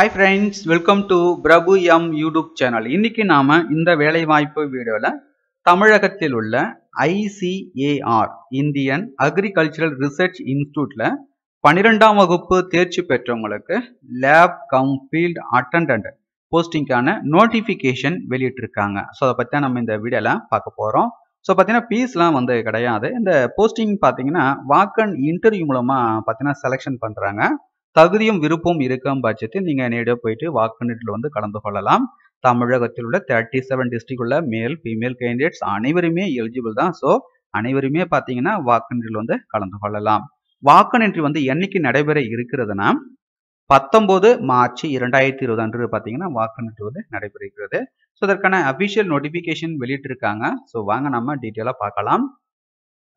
Hi friends welcome to Prabhu M YouTube channel இன்னைக்கு நாம இந்த வேலைவாய்ப்பு வீடியோவில் தமிழகத்தில் உள்ள ஐசிஏஆர் இந்தியன் அக்ரிகல்ச்சரல் ரிசர்ச் இன்ஸ்டியூட்ல பன்னிரெண்டாம் வகுப்பு தேர்ச்சி பெற்றவங்களுக்கு லேப் கம் ஃபீல்ட் அட்டண்டன்ட் போஸ்டிங்கான நோட்டிஃபிகேஷன் வெளியிட்டிருக்காங்க. ஸோ அதை பற்றி நம்ம இந்த வீடியோவில் பார்க்க போகிறோம் ஸோ பார்த்தீங்கன்னா ஃபீஸ்லாம் வந்து கிடையாது. இந்த போஸ்டிங் பார்த்தீங்கன்னா வாக்கன் இன்டர்வியூ மூலமாக பார்த்தீங்கன்னா செலெக்ஷன் பண்ணுறாங்க தகுதியும் விருப்பம் இருக்கும் பட்சத்தில் நீங்கள் நேரடியாக போயிட்டு வாக்குநீட்டில் வந்து கலந்து கொள்ளலாம். தமிழகத்தில் உள்ள தேர்ட்டி செவன் டிஸ்ட்ரிக் உள்ள மேல் ஃபீமேல் கேண்டிடேட்ஸ் அனைவருமே எலிஜிபிள் தான். ஸோ அனைவருமே பார்த்தீங்கன்னா வாக்குநீட்டில் வந்து கலந்து கொள்ளலாம். வாக்குநீட்டி வந்து என்னைக்கு நடைபெற இருக்கிறதுனா பத்தொம்போது மார்ச் இரண்டாயிரத்தி இருபது அன்று பார்த்தீங்கன்னா வாக்குநீட்டு வந்து நடைபெற இருக்கிறது. ஸோ அதற்கான அபிஷியல் நோட்டிஃபிகேஷன் வெளியிட்டிருக்காங்க. ஸோ வாங்க நம்ம டீட்டெயிலாக பார்க்கலாம்.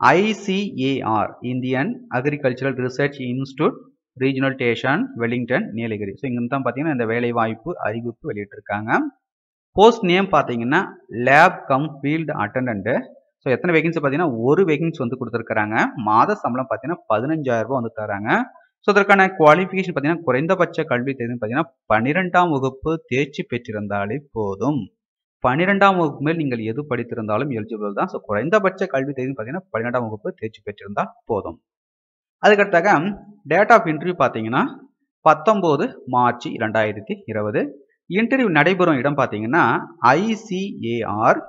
ICAR Indian agricultural research institute regional station Wellington Nilgiri. So இங்கே தான் பார்த்தீங்கன்னா இந்த வேலை வாய்ப்பு அறிவிப்பு வெளியிட்டிருக்காங்க. போஸ்ட் நேம் பார்த்தீங்கன்னா lab cum field attendant so எத்தனை வேகன்சி பார்த்தீங்கன்னா ஒரு வேகன்சி வந்து கொடுத்துருக்காங்க மாத சம்பளம் பார்த்தீங்கன்னா பதினஞ்சாயிரம் ரூபா வந்து தராங்க. ஸோ அதற்கான குவாலிஃபிகேஷன் பார்த்தீங்கன்னா குறைந்தபட்ச கல்வி தேர்வு பார்த்தீங்கன்னா பன்னிரெண்டாம் வகுப்பு தேர்ச்சி பெற்றிருந்தாலே போதும். பன்னிரெண்டாம் வகுப்பு மேல் நீங்கள் எது படித்திருந்தாலும் எலிஜிபிள் தான். ஸோ குறைந்தபட்ச கல்வி தேர்வு பார்த்தீங்கன்னா பன்னிரெண்டாம் வகுப்பு தேர்ச்சி பெற்றிருந்தால் போதும். அதுக்கடுத்தாக டேட் ஆஃப் இன்டர்வியூ பார்த்தீங்கன்னா பத்தொம்போது மார்ச் இரண்டாயிரத்தி இருபது. இன்டர்வியூ நடைபெறும் இடம் பார்த்தீங்கன்னா ICAR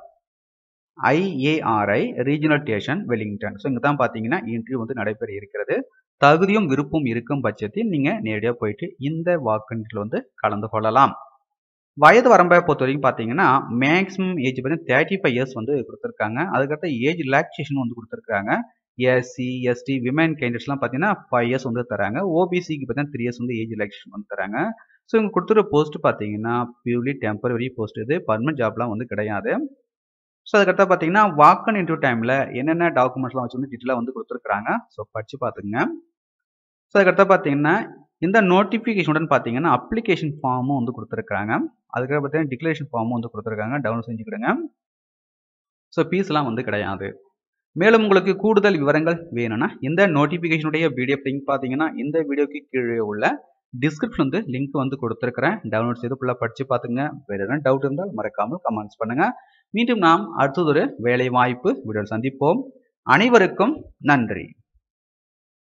IARI regional station Wellington so இங்கே தான் பார்த்தீங்கன்னா இன்டர்வியூ வந்து நடைபெற இருக்கிறது. தகுதியும் விருப்பம் இருக்கும் பட்சத்தில் நீங்கள் நேரடியாக போயிட்டு இந்த வாக்குகளில் வந்து கலந்து கொள்ளலாம். வயது வரம்பை பொறுத்த வரைக்கும் பார்த்தீங்கன்னா மேக்ஸிமம் ஏஜ் பார்த்தீங்கன்னா தேர்ட்டி ஃபைவ் இயர்ஸ் வந்து கொடுத்துருக்காங்க. அதுக்கடுத்த ஏஜ் ரிலாக்ஸேஷன் வந்து கொடுத்துருக்காங்க. எஸ்சி எஸ்டி விமன் கேண்டிடேட்ஸ்லாம் பார்த்தீங்கன்னா ஃபைவ் இயர்ஸ் வந்து தராங்க. ஓபிசிக்கு பார்த்தீங்கன்னா த்ரீ இயர்ஸ் வந்து ஏஜ் ரிலாக்ஸேஷன் வந்து தராங்க. ஸோ இவங்க கொடுத்துருக்க போஸ்ட் பார்த்தீங்கன்னா பியூர்லி டெம்பரரி போஸ்ட் இது. பர்மனன்ட் ஜாப்லாம் வந்து கிடையாது. ஸோ அதுக்கடுத்து பார்த்தீங்கன்னா வாக்கன் இன்டர்வியூ டைமில் என்னென்ன டாக்குமெண்ட்ஸ்லாம் வச்சு வந்து டீட்டெயிலாக வந்து கொடுத்துருக்காங்க ஸோ படித்து பார்த்துங்க ஸோ அதுக்கடுத்து பார்த்தீங்கன்னா இந்த நோட்டிஃபிகேஷனுடன் பார்த்தீங்கன்னா அப்ளிகேஷன் ஃபார்மும் வந்து கொடுத்துருக்காங்க அதுக்கப்புறம் பார்த்தீங்கன்னா டிக்ளரேஷன் ஃபார்மும் வந்து கொடுத்துருக்காங்க. டவுன்லோட் செஞ்சுக்கிடுங்க ஸோ ஃபீஸ்லாம் வந்து கிடையாது. மேலும் உங்களுக்கு கூடுதல் விவரங்கள் வேணும்னா இந்த நோட்டிஃபிகேஷனுடைய பிடிஎஃப் லிங்க் பார்த்தீங்கன்னா இந்த வீடியோக்கு கீழே உள்ள டிஸ்கிரிப்ஷன் வந்து லிங்க் வந்து கொடுத்துருக்கிறேன். டவுன்லோட் செய்து ஃபுல்லாக படித்து பார்த்துங்க. வேறு எதனா டவுட் இருந்தால் மறக்காமல் கமெண்ட்ஸ் பண்ணுங்கள் மீண்டும் நாம் அடுத்ததொரு வேலை வாய்ப்பு வீடியோ சந்திப்போம். அனைவருக்கும் நன்றி.